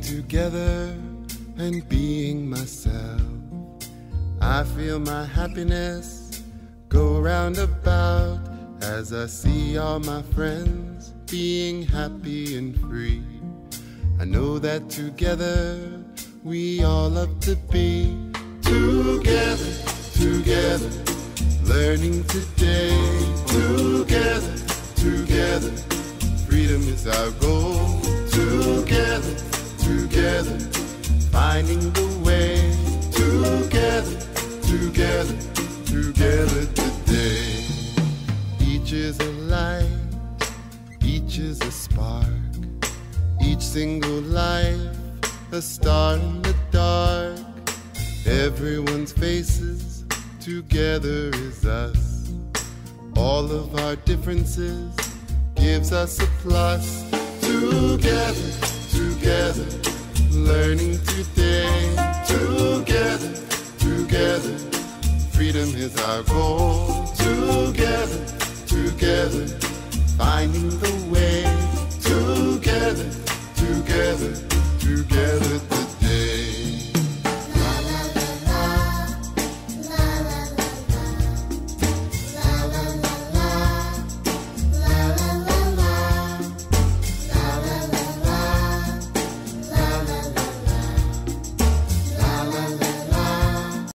together and being myself. I feel my happiness go round about as I see all my friends being happy and free. I know that together we all love to be together, together, learning today. Together, together, freedom is our goal. Together, together, finding the way. Together, together, together today. Each is a light, each is a spark. Each single life, a star in the dark. Everyone's faces, together is us. All of our differences gives us a plus. Together, together, learning today. Together, together, freedom is our goal. Together, together, finding